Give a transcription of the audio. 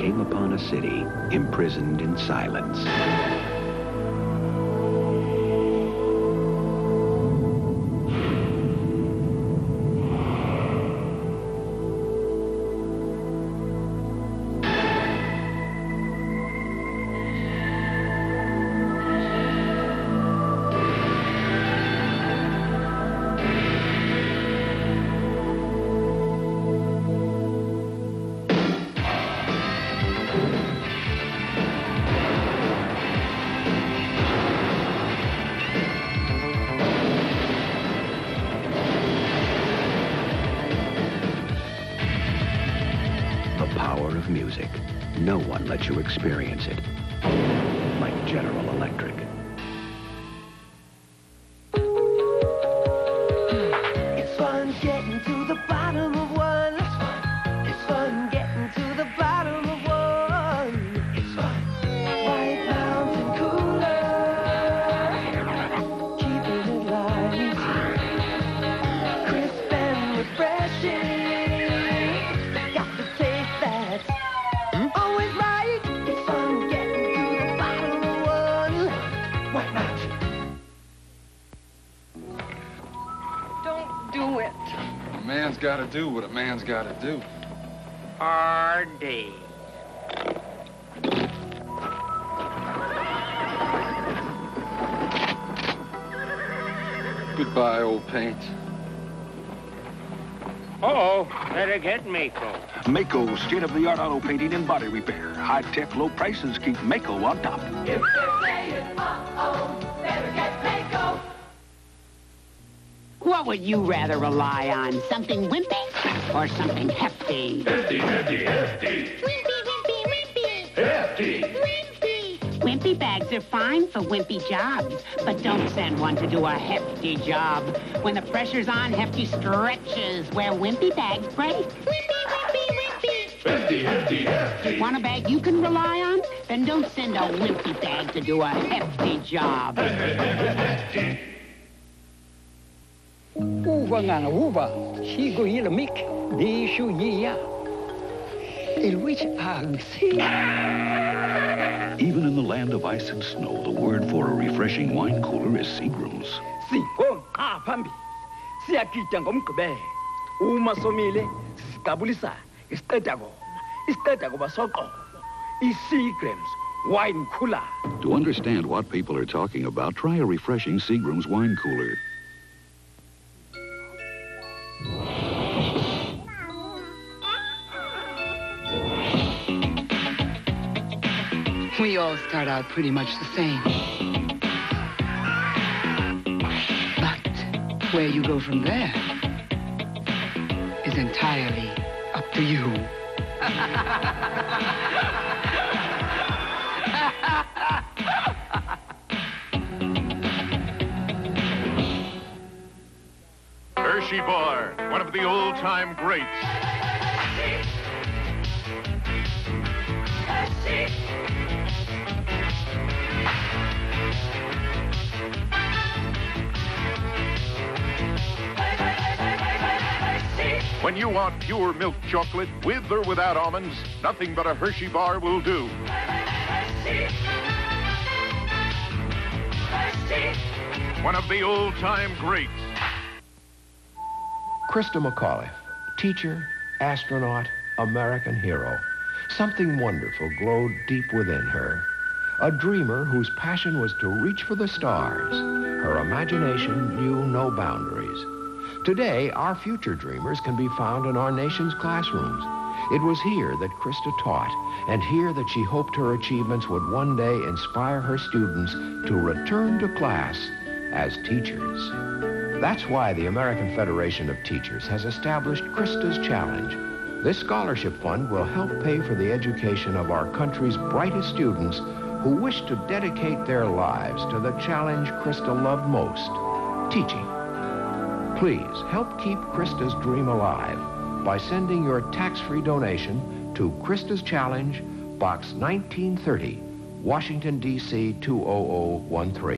came upon a city imprisoned in silence. No one lets you experience it. Like General Electric. Do it. A man's got to do what a man's got to do. R.D. Goodbye, old paint. Uh-oh, better get MAACO. MAACO, state-of-the-art auto painting and body repair. High-tech, low prices keep MAACO on top. What would you rather rely on? Something wimpy or something hefty? Hefty, hefty, hefty. Wimpy, wimpy, wimpy. Hefty. Wimpy. Wimpy bags are fine for wimpy jobs, but don't send one to do a hefty job. When the pressure's on, hefty stretches where wimpy bags break. Wimpy, wimpy, wimpy. Hefty, hefty, hefty. Want a bag you can rely on? Then don't send a wimpy bag to do a hefty job. Uva ngana uva sigo ila mik di shu ya. Il which agsi Even in the land of ice and snow, the word for a refreshing wine cooler is Seagram's. siko qa phambi. Siyagida ngomgqibelo. Uma somile sisigabulisa isiqeda koma isiqeda kuba soqobo i-seagrams wine cooler. To understand what people are talking about, try a refreshing Seagram's wine cooler. We all start out pretty much the same. But where you go from there is entirely up to you. Hershey Bar, one of the old-time greats. When you want pure milk chocolate with or without almonds, nothing but a Hershey bar will do. One of the old-time greats. Christa McAuliffe, teacher, astronaut, American hero. Something wonderful glowed deep within her. A dreamer whose passion was to reach for the stars. Her imagination knew no boundaries. Today, our future dreamers can be found in our nation's classrooms. It was here that Christa taught, and here that she hoped her achievements would one day inspire her students to return to class as teachers. That's why the American Federation of Teachers has established Christa's Challenge. This scholarship fund will help pay for the education of our country's brightest students who wish to dedicate their lives to the challenge Christa loved most, teaching. Please help keep Christa's dream alive by sending your tax-free donation to Christa's Challenge, Box 1930, Washington, D.C. 20013.